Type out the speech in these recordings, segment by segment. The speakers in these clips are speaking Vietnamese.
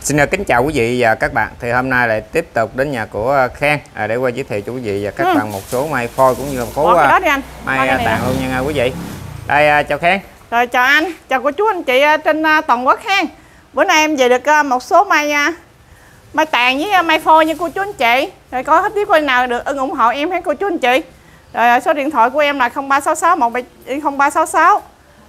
Xin kính chào quý vị và các bạn. Thì hôm nay lại tiếp tục đến nhà của Khang. À, Để qua giới thiệu cho quý vị và các Ừ. bạn một số mai phôi cũng như là một số mai này tặng luôn nha quý vị. Đây chào Khang. Rồi chào anh, chào cô chú anh chị trên toàn quốc khang. Bữa nay em về được một số mai mai tàn với mai phôi nha cô chú anh chị. Rồi có hết tiếp coi nào được. Ưng ủng hộ em hay cô chú anh chị. Rồi số điện thoại của em là 0366 17 0366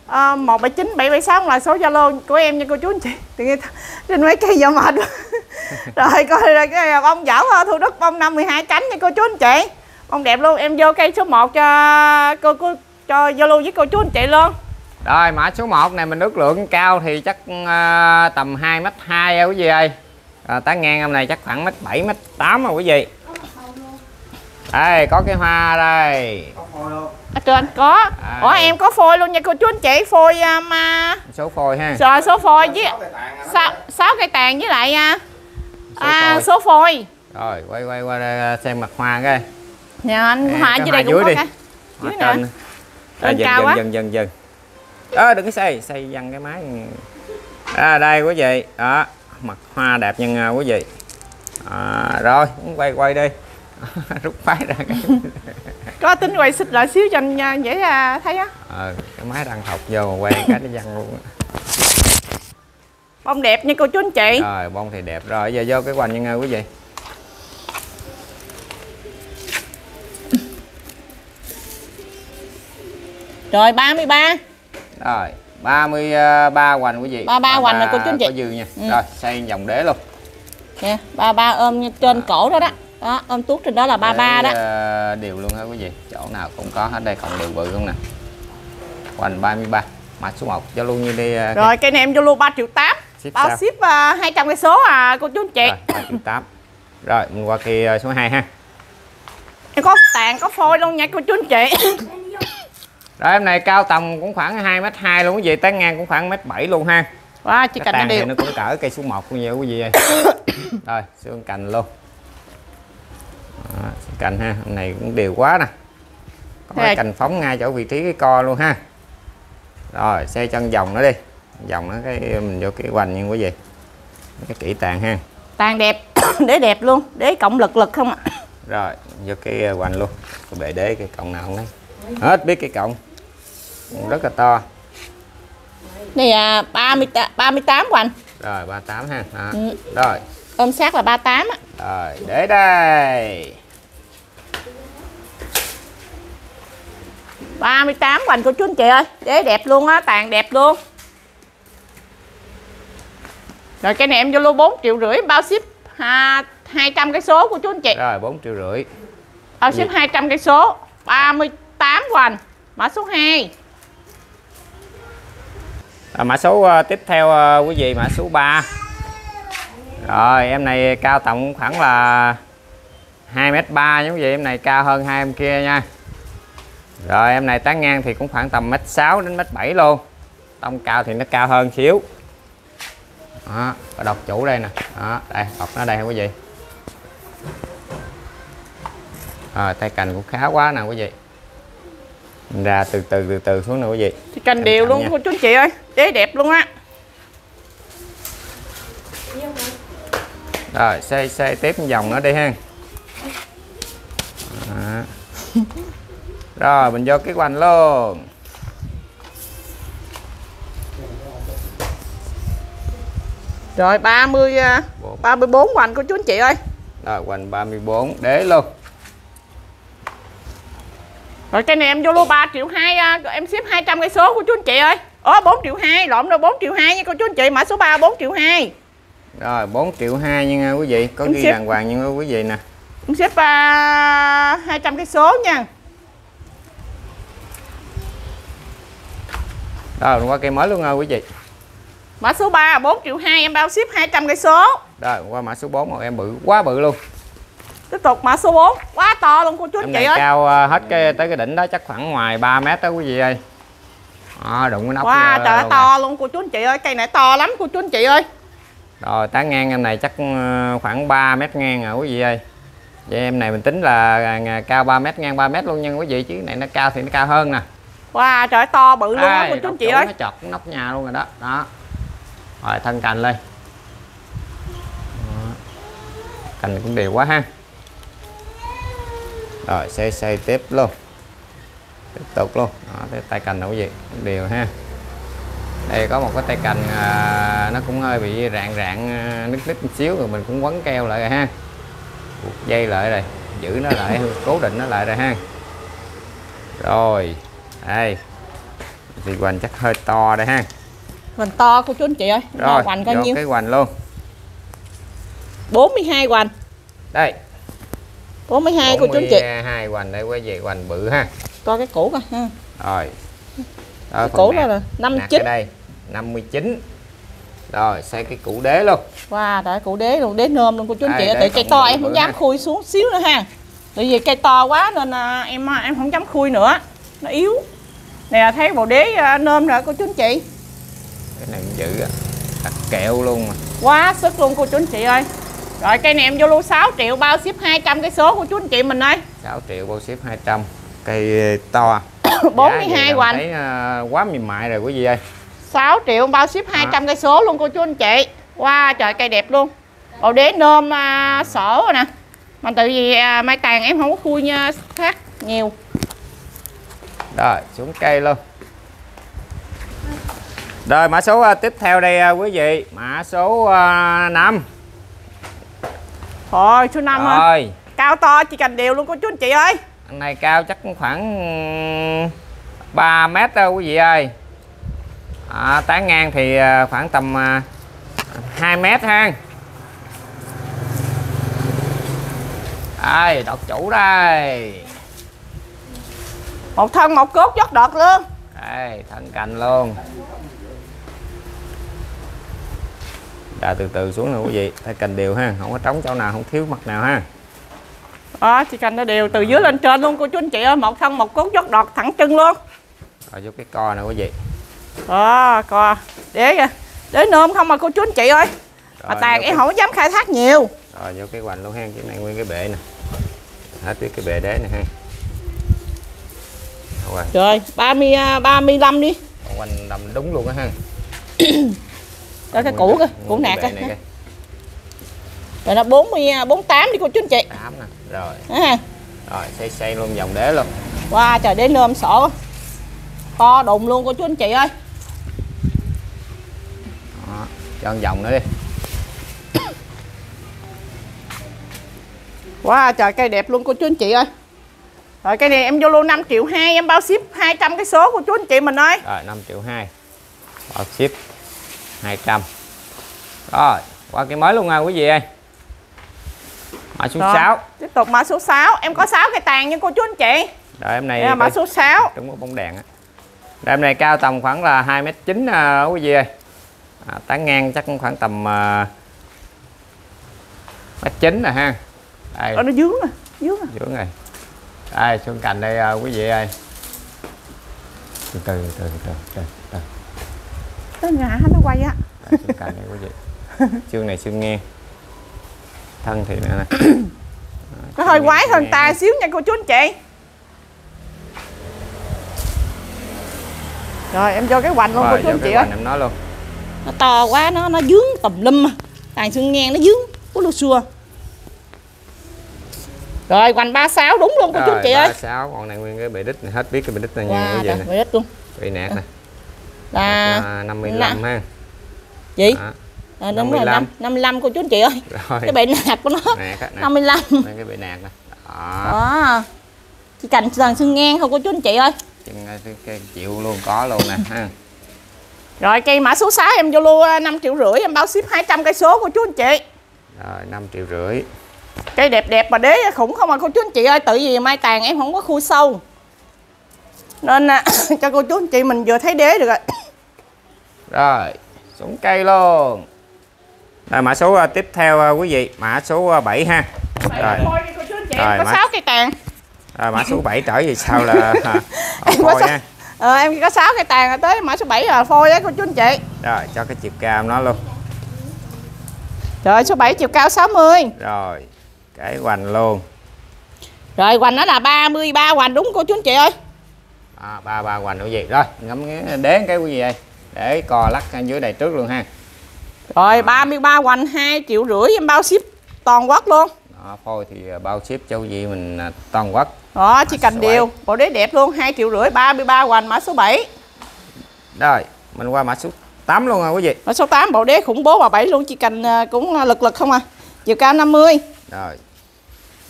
à, 179 776 là số Zalo của em nha cô chú anh chị. Tự nhiên trên mấy cây giờ mệt. rồi coi rồi cái bông dảo thu đức bông 52 cánh nha cô chú anh chị. Bông đẹp luôn, em vô cây số 1 cho cô, cô cho Zalo với cô chú anh chị luôn. Rồi mã số 1 này mình ước lượng cao thì chắc uh, tầm 2 mét 2 á quý vị ơi à, Tán ngang hôm này chắc khoảng mét 7 mét 8 rồi quý vị đây có cái hoa đây. Ở trên có. À. Ủa em có phôi luôn nha cô chú anh chị Phôi um, à, Số phôi ha. Số, số phôi với sáu, sáu cây tàn với lại à, Số à, phôi. số phôi. Rồi quay quay qua đây xem mặt hoa cái Nè anh À, cái dưới hoa đây cũng dưới có đi. cái. Hoa Dưới nè à, dần, cao dần, quá. dần dần dần. À, đừng có xây xây văng cái máy. À, đây quý vị. Đó mặt hoa đẹp nhân à, quý vị. À, rồi quay quay đi rút máy ra cái Có tính quay xích lại xíu cho anh à, dễ à, thấy á. Ờ, cái máy đang học vô mà quay cái nó văng luôn. Bông đẹp nha cô chú anh chị. Rồi bông thì đẹp rồi. Giờ vô cái hoành nhân à, quý vị. Rồi 33 rồi 33 hoành quý vị. 33 hoành nè cô chú anh chị. có dư nha. Ừ. rồi xây vòng đế luôn. Nè 33 ôm như trên cổ đó đó Đó ôm tuốt trên đó là 33 Để, đó. ờ, đều luôn ha quý vị. Chỗ nào cũng có hết đây còn đều bự không nè. Hoành 33 mã số 1 cho luôn như đi ờ, Rồi cây này em vô luôn 3 triệu 8 Ship Bao sao? ship uh, 200 cây số à cô chú anh chị. Rồi 3 triệu 8 rồi mình qua kia ờ, số 2 ha. Em có tàn có phôi luôn nha cô chú anh chị. Rồi em này cao tầm cũng khoảng 2 mét 2 luôn quý vị tán ngang cũng khoảng mét 7 luôn ha. Wow, chỉ cái nó thì đều. nó cũng cỡ cây số 1 cũng vậy quý vị ơi. Rồi xương cành luôn Đó, cành ha hôm này cũng đều quá nè. Có cái cành phóng ngay chỗ vị trí cái co luôn ha. Rồi xe chân vòng nó đi. Vòng nó cái mình vô cái hoành nha quý vị cái kỹ tàn ha. Tàn đẹp để đẹp luôn để cộng lực lực không ạ? Rồi vô cái hoành luôn. Cái bệ đế cái cọng nào không đấy hết biết cái cọng rất là to. Này à 30 38 của anh. Rồi 38 ha. Đó. Ừ. rồi ôm sát là 38 á. Rồi để đây. 38 của anh cô chú anh chị ơi. Để đẹp luôn á tàn đẹp luôn. Rồi cái này em vô luôn 4 triệu rưỡi bao ship à, 200 cái số của chú anh chị. Rồi 4 triệu rưỡi. Bao ship 200 cái số. 38 của anh mã số 2 À, mã số ờ, tiếp theo ờ, quý vị mã số 3 rồi em này cao tổng khoảng là 2m3 giống vậy em này cao hơn hai em kia nha. Rồi em này tán ngang thì cũng khoảng tầm mét 6 đến mét 7 luôn. Tông cao thì nó cao hơn xíu. Đó có độc chủ đây nè. Đó đây đọc nó đây quý vị rồi tay cành cũng khá quá nè quý vị ra từ từ từ từ xuống nè quý vị cành đều luôn nha. cô chú chị ơi để đẹp luôn á Rồi, xây xây tiếp vòng nó đi ha. Rồi, mình vô cái quanh luôn. rồi 30 à, Bộ- 34 của anh cô chú anh chị ơi Rồi, quanh 34 đế luôn. Rồi cái này em vô luôn 3 triệu 2 à, em ship 200 cây số của chú anh chị ơi. Ồ 4 triệu 2, lộn rồi 4 triệu 2 nha cô chú anh chị, mã số 3 4 triệu 2. Rồi, 4 triệu 2 nha quý vị. Có Em ghi đàng hoàng nha quý vị nè. Em ship à, 200 cây số nha. Rồi, qua cây mới luôn nha quý vị. Mã số 3 4 triệu 2 em bao ship 200 cây số. Rồi, qua mã số 4 một em bự quá bự luôn. Tiếp tục mã số 4, quá to luôn cô chú anh chị ơi. cao ờ, hết cái tới cái đỉnh đó chắc khoảng ngoài 3 mét đó quý vị ơi. Đó, đụng cái nóc Wow, ờ, trời ơi, to luôn cô chú anh chị ơi, cây này to lắm cô chú anh chị ơi. Rồi tán ngang em này chắc ờ, khoảng 3 mét ngang rồi quý vị ơi. Vậy em này mình tính là à, cao 3 mét ngang 3 mét luôn nha quý vị chứ này nó cao thì nó cao hơn nè. Wow, trời to bự luôn á chú chị ơi. Nó chọt nóc nhà luôn rồi đó. Đó. Rồi thân cành lên. cành cũng đều quá ha rồi xây xây tiếp luôn tiếp tục luôn đó, tay cành đâu gì cũng đều ha đây có một cái tay cành à, nó cũng hơi bị rạn rạn à, nứt nứt một xíu rồi mình cũng quấn keo lại rồi ha buộc dây lại rồi giữ nó lại cố định nó lại rồi ha rồi đây thì hoành chắc hơi to đây ha Hoành to cô chú anh chị ơi. rồi hoành coi vô nhiêu? cái hoành luôn 42 hoành. đây 42 cô chú anh chị. hai hoành đây quay về hoành bự ha Coi cái cũ coi ha. rồi đó, Cái cũ đó là nạc 59. ở đây 59 rồi xây cái củ đế luôn Wow, trời củ đế luôn, đế nôm luôn cô chú anh chị Tại cây to em không dám ha. khui xuống xíu nữa ha. Tại vì cây to quá nên à, em em không dám khui nữa. Nó yếu. Là thấy bộ đế à, nôm rồi cô chú anh chị. cái này á đặt kẹo luôn mà Quá sức luôn cô chú anh chị ơi. Rồi cây này em vô luôn 6 triệu bao ship 200 cái số của chú anh chị mình ơi. 6 triệu bao ship 200 cây to 42 Giá vậy là hoành. thấy à, quá mềm mại rồi quý vị ơi 6 triệu bao ship 200 cây số luôn cô chú anh chị. Wow, trời cây đẹp luôn. Bộ đế nôm à, sổ rồi nè. Mà tự vì à, mai tàn em không có khui nha khác nhiều. rồi xuống cây luôn rồi mã số à, tiếp theo đây à, quý vị mã số uh, 5 Thôi số 5 ơi. rồi Cao to chỉ cần đều luôn cô chú anh chị ơi. Này cao chắc khoảng 3 mét đâu quý vị ơi à, Tán ngang thì à, khoảng tầm à, 2 mét ha Đây, đọt chủ đây Một thân một cốt dốc đọt luôn. Đây, thân cành luôn Đà từ từ xuống nè quý vị Tay cành đều ha, không có trống chỗ nào, không thiếu mặt nào ha Đó, chỉ cần nó đều từ dưới lên trên luôn cô chú anh chị ơi. Một thân một cốt dốc đọt thẳng chân luôn. Rồi vô cái co nè quý vị Đó, coi. Để kìa. Để nôm không mà cô chú anh chị ơi. Mà tàn em cái- không dám khai thác nhiều. Rồi vô cái hoành luôn ha, cái này nguyên cái bệ nè Hết biết cái bệ đế nè ha Rồi, Trời, 30 à, 35 đi. còn hoành đầm đúng luôn á ha Đó cái cũ kìa, cũ này kìa, Rồi nó 40 à, 48 đi cô chú anh chị. 8 nè Rồi, ha. rồi xây xây luôn vòng đế luôn Wow, trời để nôm sổ. To đùng luôn cô chú anh chị ơi. Đó, cho một vòng nữa đi Wow, trời cây đẹp luôn cô chú anh chị ơi. Rồi cây này em vô luôn 5 triệu 2 em bao ship 200 cái số của chú anh chị mình ơi. Rồi 5 triệu 2 Bao ship 200 Rồi, qua cái mới luôn nha quý vị ơi Mã số Rồi. 6 Tiếp tục mã số 6, em có 6 cây tàn nha cô chú anh chị. Rồi em này Đây là mã số 6. đúng có bóng đèn á Em này cao tầm khoảng là 2m9 à, quý vị ơi. À, Tán ngang chắc cũng khoảng tầm à, mét chín nè ha. Đây, Ờ, nó dướng à, dướng à. dưỡng rồi. Đây, xương cành đây à, quý vị ơi. Từ từ, từ từ, từ, từ. Tới ngã nó quay á. Xương cành đây quý vị. Xương này xương ngang. Thân thì nữa nè. Nó hơi quái hơn ta xíu nha cô chú anh chị. Rồi em cho cái hoành luôn cô Rồi, chú anh chị ơi. em nói luôn Nó to quá nó nó dướng tùm lum. à. Tàn xương ngang nó dướng. Ú lô xua. Rồi hoành 36 đúng luôn cô chú anh chị ơi. 36, con này nguyên cái bệ đít này, hết biết cái bệ đít này nha Wow, trời, nè bể đất luôn. Bị nạt nè Là Là 55 ha gì? Đó, À, đúng rồi, 55. 5, 55 cô chú anh chị ơi. Rồi Cái bệ nạc của nó nạt á, nè 55. Đây cái bệ nạt nè Đó Đó. Chỉ cành xương ngang thôi cô chú anh chị ơi. Chân cái, chịu luôn có luôn nè ha Rồi cây mã số 6 em vô luôn 5 triệu rưỡi em bao ship 200 cây số của chú anh chị. rồi 5 triệu rưỡi Cây đẹp đẹp mà đế khủng không à cô chú anh chị ơi, tự vì mai tàn em không có khui sâu. Nên à, cho cô chú anh chị mình vừa thấy đế được rồi. rồi xuống cây luôn rồi mã số à, tiếp theo à, quý vị mã số à, 7 ha rồi Rồi, em có mã- 6 cây tàn. Rồi mã số 7 trở về sau là à, Em có phôi sáu- ha Ờ, em có 6 cây tàn rồi tới mã số 7 là phôi á cô chú anh chị. rồi cho cái chiều cao nó luôn. Trời ơi, số 7 chiều cao 60. rồi cái hoành luôn. Rồi hoành nó là 33 hoành đúng cô chú anh chị ơi. à, ba ba hoành quý vị rồi ngắm cái đế cái quý vị ơi để co lắc dưới đây trước luôn ha. Rồi 33 hoành 2 triệu rưỡi em bao ship toàn quốc luôn. Đó, phôi thì à, bao ship quý vị mình à, toàn quốc đó chỉ cần điều. bộ đế đẹp luôn hai triệu rưỡi 33 hoành mã số 7 rồi mình qua mã số 8 luôn à quý vị. Mã số 8 bộ đế khủng bố bà 7 luôn chỉ cần à, cũng lực lực không à. Chiều cao 50 rồi.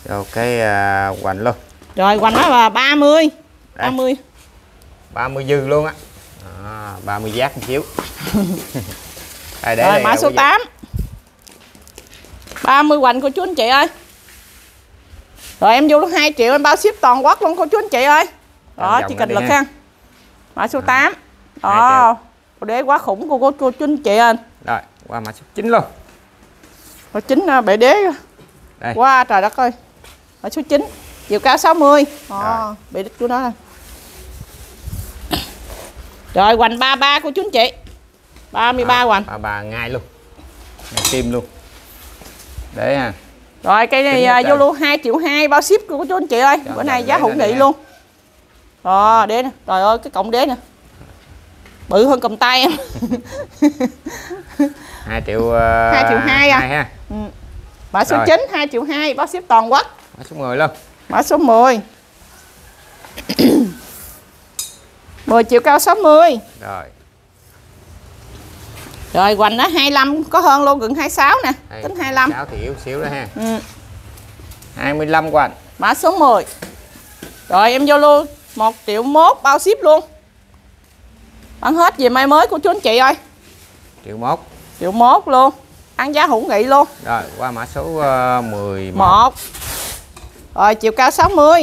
Vô cái à, hoành luôn. Rồi hoành nó là 30 Đây. 30 30 dư luôn á. À, 30 giác một xíu Đây, để rồi mã số quý vị. 8 30 hoành cô chú anh chị ơi rồi em vô luôn 2 triệu em bao ship toàn quốc luôn cô chú anh chị ơi. Đó chỉ cần lực ha. mã số 8 Hai đó. bộ đế quá khủng cô cô, cô chú anh chị ơi. Rồi qua mã số 9 luôn. Mã chính à, bệ đế. Đây. Wow trời đất ơi. Mã số 9 Chiều cao 60 Rồi. Ồ, Bệ đích của nó nè. Rồi hoành 33 của chú anh chị. 33 hoành. bà bà ngay luôn. Ngay kim luôn. Để ha Rồi cây này à, vô luôn 2 triệu 2 bao ship của chú anh chị ơi. Chọn Bữa nay giá hữu nghị luôn. Rồi đế nè. Trời ơi cái cọng đế nè. Bự hơn cầm tay em. 2 triệu uh, 2 triệu hai à? ha. Mã số Rồi. 9 2 triệu 2 bao ship toàn quốc. Mã số 10 luôn. Mã số 10 10 chiều cao 60 rồi Rồi hoành nó 25 có hơn luôn gần 26 nè Đây, Tính 25 6 thì yếu xíu đó ha. Ừ. 25 quanh Mã số 10 Rồi em vô luôn 1 triệu mốt bao ship luôn. Bán hết về mai mới của chú anh chị ơi. Triệu mốt. Triệu mốt luôn Ăn giá hữu nghị luôn. Rồi qua mã số uh, 11 1 Rồi chiều cao 60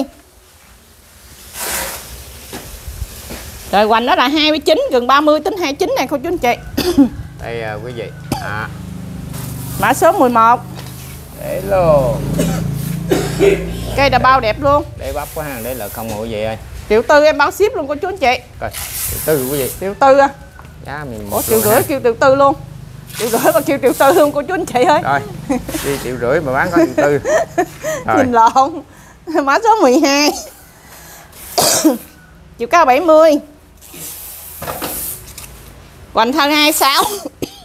Rồi hoành nó là 29 gần 30 tính 29 này cô chú anh chị đây uh, quý vị. À, Mã số 11 để luôn Cây đã bao đẹp luôn. Để bắp quá ha để là không ngồi vậy ơi. Triệu tư em bao ship luôn cô chú anh chị. Coi triệu tư quý vị. Triệu tư à. Giá mình Ủa triệu rưỡi kêu triệu tư luôn. Triệu rưỡi mà kêu triệu tư luôn cô chú anh chị ơi. Rồi đi triệu rưỡi mà bán có triệu tư. Rồi. Nhìn lộn. Mã số 12 Chiều cao 70 Hoành thân 26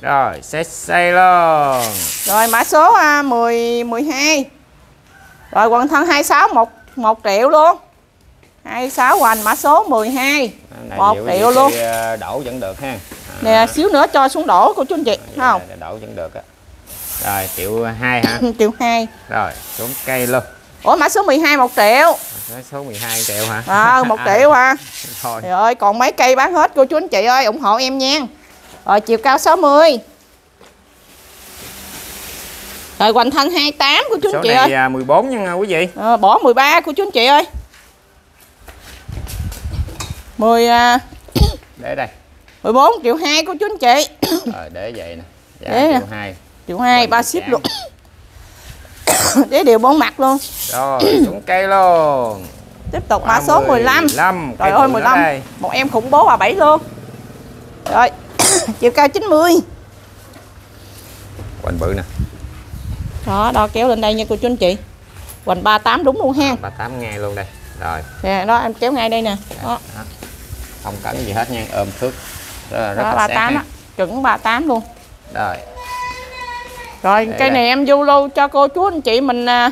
rồi set xây luôn. Rồi mã số à, 10 12 Rồi hoành thân 26 1, 1 triệu luôn. 26 hoành mã số 12 Này Một nhiều triệu gì luôn. ờ, đổ vẫn được ha. À, Nè xíu nữa cho xuống đổ của chú anh chị thấy không? là đổ vẫn được á. Rồi triệu hai hả? Triệu 2 rồi xuống cây luôn. Ủa mã số 12 1 triệu. Cái số 12 triệu hả? À 1 triệu à. Thôi. Trời ơi còn mấy cây bán hết cô chú anh chị ơi ủng hộ em nha Rồi chiều cao 60 Rồi hoành thân 28 của chú số anh chị này ơi. à, 14 nha quý vị. Ờ, Bỏ 13 của chú anh chị ơi. 10 à, để đây. 14 triệu 2 của chú anh chị. Rồi để vậy nè. Giá Để triệu hai. Triệu 2 Hoành ba ship luôn. Để đều bốn mặt luôn. Rồi xuống cây luôn. Tiếp tục mã số 15 15 Trời ơi 15 Một em khủng bố bà 7 luôn. Rồi Chiều cao 90 quanh bự nè. Đó đo kéo lên đây nha cô chú anh chị. Hoành 38 đúng luôn ha. 38 ngàn luôn đây. Rồi. Nè đó em kéo ngay đây nè. Đó, đó. không cần gì hết nha ôm thước. Rất là, rất đó là 38 sát á Chuẩn 38 luôn. Rồi. Rồi cây đây. này em du lưu cho cô chú anh chị mình à,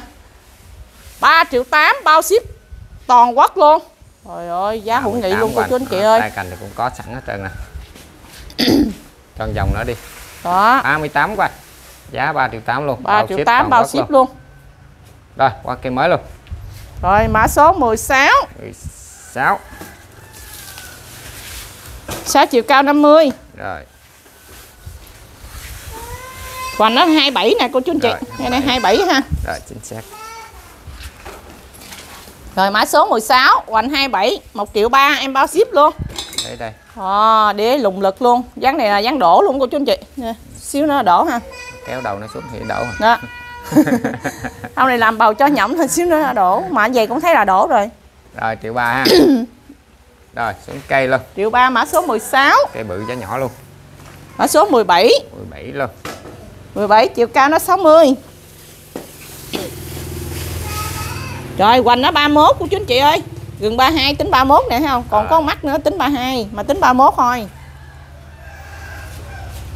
3 triệu 8 bao ship toàn quốc luôn. Trời ơi giá hữu nghị 38 luôn cô chú anh chị Đó, ơi. Tay cành thì cũng có sẵn hết trơn nè con vòng nữa đi. Đó. 38 quanh giá 3 triệu 8 luôn. 3 Bao triệu ship 8 toàn bao ship luôn. rồi qua cây mới luôn. Rồi mã số 16 16 6 chiều cao 50 rồi. Hoành nó 27 nè cô chú anh chị. Cái này 27 ha. Rồi chính xác. Rồi mã số 16 Hoành 27 1 triệu 3 em bao ship luôn đây đây. À, Đế lùng lực luôn. Dáng này là dáng đổ luôn cô chú anh chị. Nè, Xíu nữa đổ ha. Kéo đầu nó xuống thì đậu Đó Ông này làm bầu cho nhẩm thôi xíu nữa đổ. Mà vậy cũng thấy là đổ rồi. Rồi triệu ba ha. Rồi xuống cây luôn. Triệu 3 mã số 16 cây bự giá nhỏ luôn. Mã số 17 17 luôn. 17 chiều cao nó 60 Rồi hoành nó 31 của chú anh chị ơi Gần 32 tính 31 nè thấy không? Còn Rồi. có mắt nữa tính 32 Mà tính 31 thôi.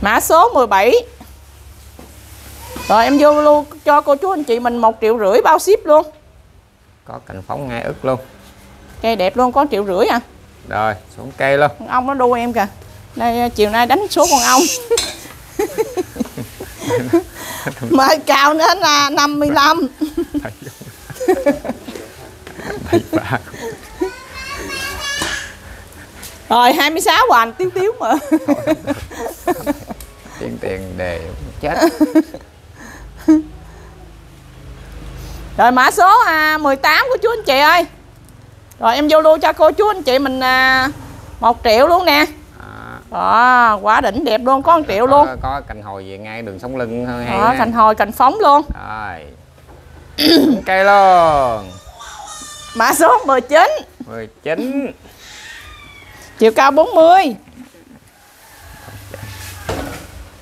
Mã số 17 Rồi em vô luôn cho cô chú anh chị mình một triệu rưỡi bao ship luôn. Có cành phóng ngay ức luôn. Cây đẹp luôn có triệu rưỡi à? Rồi xuống cây luôn. Con ong nó đua em kìa. Đây chiều nay đánh số con ong Mời cao đến là 55 Bảy Rồi 26 hoành tiếu tiếu mà. Tiền tiền đề chết. Rồi mã số à, 18 của chú anh chị ơi. Rồi em vô luôn cho cô chú anh chị mình à, 1 triệu luôn nè. À, Đó, quá đỉnh đẹp luôn, có 1 triệu luôn. có, có cành hồi về ngay đường sống lưng hơi hay Đó, cành hồi, cành phóng luôn. Rồi. Cây luôn. Mã số 19 19 Chiều cao 40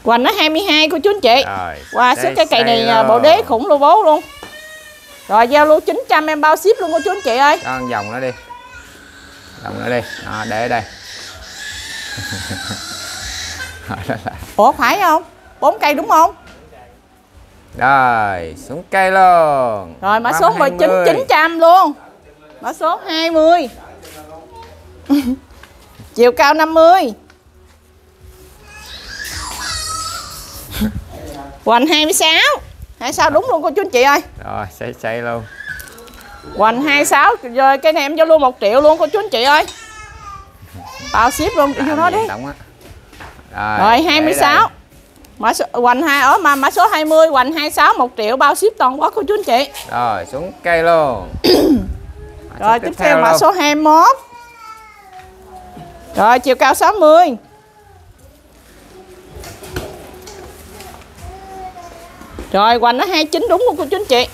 Hoành nó 22 của chú anh chị. Rồi Wow, đây cái cây này xây à, luôn. bộ đế khủng lô bố luôn. Rồi giao lưu 900 em bao ship luôn cô chú anh chị ơi. Cho vòng nó đi. Vòng nó đi. Đó, để ở đây. Ủa phải không? 4 cây đúng không? rồi xuống cây luôn. Rồi mã số 19 20. 900 luôn. Mã số 20 Chiều cao 50 Hoành 26 26 đúng luôn cô chú anh chị ơi. Rồi xây xây luôn. Hoành 26 Rồi cái này em cho luôn 1 triệu luôn cô chú anh chị ơi. Bao ship luôn vô nó đi. Rồi để 26 đây. Mã số, hoành 2 ở mà mã số 20 hoành 26 1 triệu bao ship toàn quốc cô chú anh chị. Rồi xuống cây luôn. Rồi tiếp theo mã số 21 Rồi chiều cao 60 Rồi hoành nó 29 đúng không cô chú anh chị?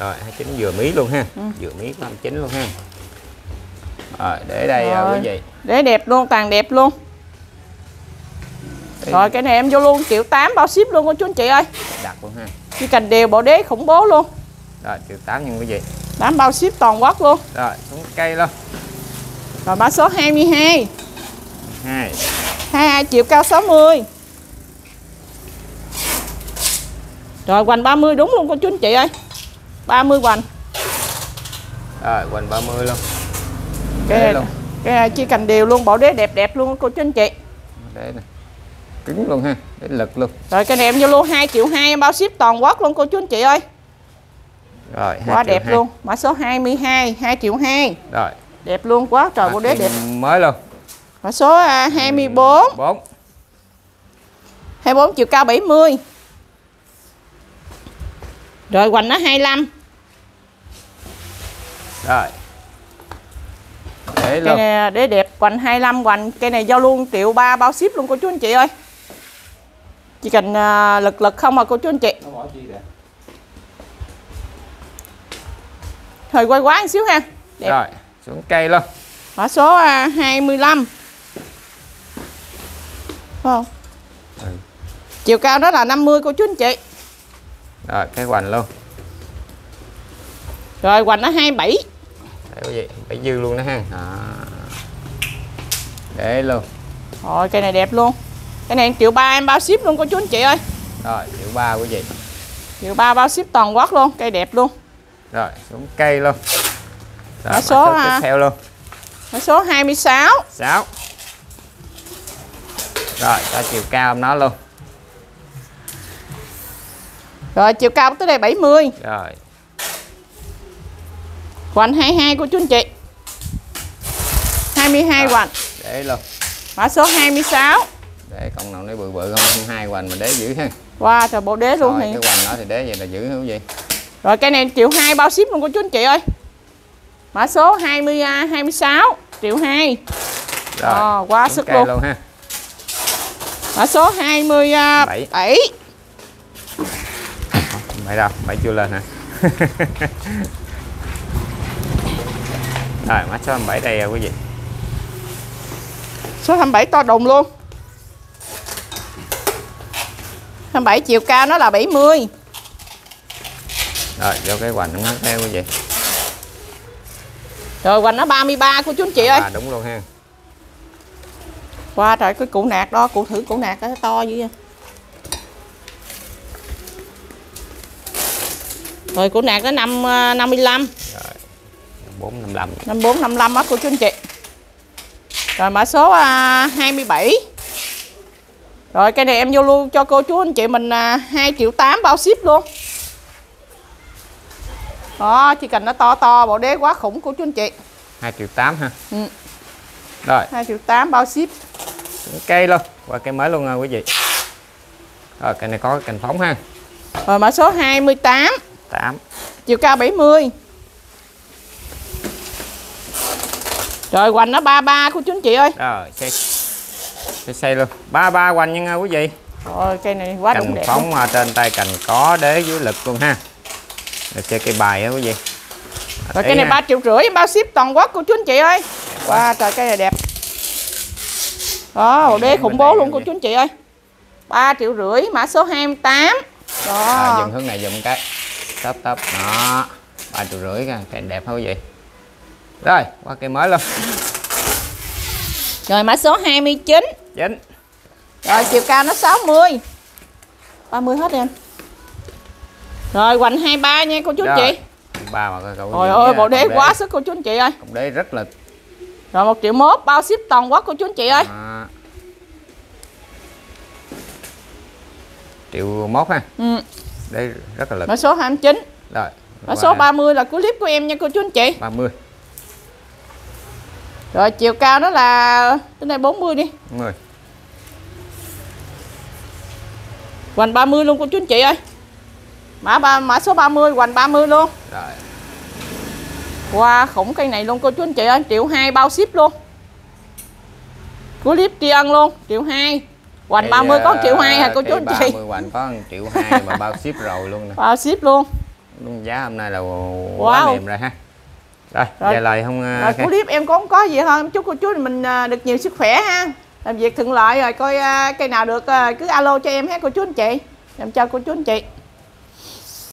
Rồi 29 vừa mí luôn ha. Ừ. vừa mí của 29 luôn ha. Rồi để đây à, Rồi. quý vị. Để đẹp luôn, toàn đẹp luôn. Đây, Rồi cái này em vô luôn triệu 8 bao ship luôn cô chú anh chị ơi. Đặt luôn ha. Chỉ cần đều bộ đế khủng bố luôn. Rồi triệu tám nha quý vị. Đảm bao ship toàn quốc luôn. Rồi xuống cây luôn. Rồi mã số 22 hai. 22 chiều cao 60 Rồi hoành 30 đúng luôn cô chú anh chị ơi. 30 hoành. Rồi quanh 30 luôn. Cái này, luôn. cái này chỉ cần đều luôn bộ đế đẹp đẹp luôn cô chú anh chị. Để nè. Cứng luôn ha để lực luôn. Rồi cái này em vô luôn 2 triệu 2 em bao ship toàn quốc luôn cô chú anh chị ơi. Rồi quá 2 đẹp hai. luôn mã số 22 2 triệu 2 rồi. Đẹp luôn quá trời bộ đế đẹp. mới luôn mã số à, 24 4 24 chiều cao 70 rồi hoành nó 25 rồi. Để cái luôn này đế đẹp hoành 25 hoành. Cái này giao luôn triệu ba bao ship luôn cô chú anh chị ơi. Chỉ cần à, lực lực không mà cô chú anh chị. Thời quay quá một xíu ha. Đẹp. Rồi xuống cây luôn. Mã số à, 25 Phải không? Ừ. chiều cao đó là 50 cô chú anh chị. Rồi cái hoành luôn. Rồi hoành nó 27 để quý vị phải dư luôn đó ha. Đó. để luôn. Rồi cây này đẹp luôn. Cái này triệu ba em bao ship luôn cô chú anh chị ơi. Rồi triệu ba quý vị. Triệu ba bao ship toàn quốc luôn cây đẹp luôn. Rồi xuống cây luôn. Rồi, Mã số, tiếp à. theo luôn. Mã số 26 6 rồi cho chiều cao nó luôn. Rồi chiều cao tới đây 70 rồi. Hoành 22 của chú anh chị. 22 Rồi. hoành để luôn. Mã số 26 để con nào nó bự bự không hai hoành mà để giữ ha. Wow trời bộ đế luôn rồi cái hoành nó thì để vậy là giữ quý vị rồi cây này triệu 2 bao ship luôn của chú anh chị ơi. Mã số 20 à, 26 triệu 2 rồi Ờ, quá sức luôn. luôn ha mã số 27 Bảy. bảy. Đâu? Bảy chưa lên hả? Rồi mắt số 27 đây à, quý vị. Số 27 to đùng luôn. 27 chiều cao nó là 70 rồi vô cái hoành nó theo quý vị. Rồi hoành nó 33 của chú anh chị ơi. À, đúng luôn ha Wow trời cái cụ nạc đó, cụ thử cụ nạc đó to dữ vậy. rồi của nạc nó năm à, 55 455 54 55 á cô chú anh chị. Rồi mã số à, 27 rồi cái này em vô luôn cho cô chú anh chị mình à, 2 triệu 8 bao ship luôn. Đó chỉ cần nó to to bộ đế quá khủng của chú anh chị. 2 triệu 8 ha? Ừ. rồi. 2 triệu 8 bao ship cây luôn. Qua cây mới luôn nha quý vị. Rồi cây này có cành phóng ha. Rồi mã số 28 8 chiều cao 70 rồi hoành nó 33 của chú anh chị ơi. Rồi xây xây, xây luôn. Ba ba hoành nha quý vị. Rồi cây này quá đúng cành đẹp. phóng à, trên tay cành có đế dưới lực luôn ha. Được chơi cây bài á quý vị. Rồi cái này. 3 triệu rưỡi bao ship toàn quốc của chú anh chị ơi. Wow, trời cây này đẹp. Đó, bộ đế khủng bố luôn vậy. chú anh chị ơi. 3 triệu rưỡi mã số 28. à, Đó. dừng hướng này dùm cái tấp tấp đó ba triệu rưỡi kìa cây đẹp không quý vị rồi qua cây mới luôn Rồi mã số 29. dính Rồi chiều cao nó 60. 30 hết em. Rồi hoành 23 nha cô chú anh Rồi. chị. ba mà coi cậu Trời ơi, bộ đế quá sức cô chú anh chị ơi. cọng đế rất là Rồi 1 triệu mốt bao ship toàn quốc của chú anh chị ơi. à, triệu mốt ha Ừ. đây rất là lực Mã số 29. rồi Mã số 30 là của clip của em nha cô chú anh chị. 30 Rồi chiều cao nó là cái này 40 đi. 10 Hoành 30 luôn cô chú anh chị ơi. Mã ba mã số 30 hoành 30 luôn. rồi Wow, khủng cây này luôn cô chú anh chị ơi, triệu 2 bao ship luôn. Của clip tri ân luôn, triệu 2. Hoành Cây, 30 có à, triệu 2 hả cô chú anh chị? 30 hoành có 1 triệu 2 mà bao ship rồi luôn nè Bao ship luôn. luôn giá hôm nay là quá Wow. mềm rồi ha rồi, Rồi. về lời không Rồi uh, của clip em không có gì hơn, chúc cô chú mình à, được nhiều sức khỏe ha. Làm việc thuận lợi rồi coi cây nào được cứ alo cho em ha cô chú anh chị. Em chào cô chú anh chị.